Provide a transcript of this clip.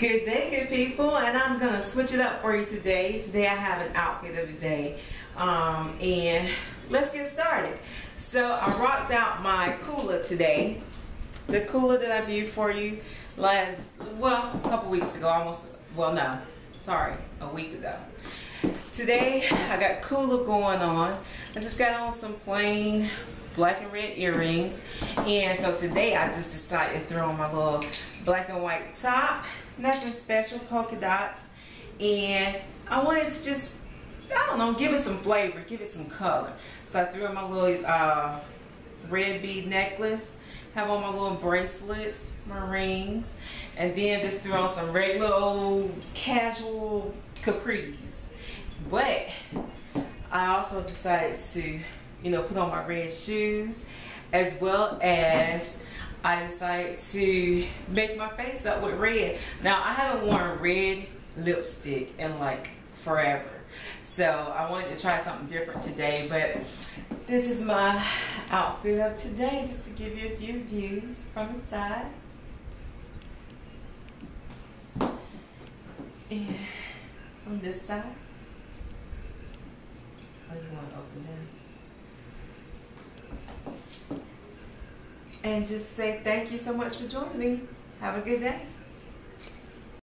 Good day, good people, and I'm gonna switch it up for you today. Today I have an outfit of the day, um, and let's get started. So I rocked out my cooler today, the cooler that I viewed for you last, well, a couple weeks ago, almost, well, no, sorry, a week ago. Today I got cooler going on. I just got on some plain black and red earrings, and so today I just decided to throw on my little black and white top nothing special, polka dots. And I wanted to just, I don't know, give it some flavor, give it some color. So I threw on my little uh, red bead necklace, have on my little bracelets, my rings, and then just threw on some regular old casual capris. But I also decided to, you know, put on my red shoes as well as I decided to make my face up with red. Now I haven't worn red lipstick in like forever. So I wanted to try something different today, but this is my outfit of today, just to give you a few views from the side. And from this side. Oh, I just want to open that. And just say thank you so much for joining me. Have a good day.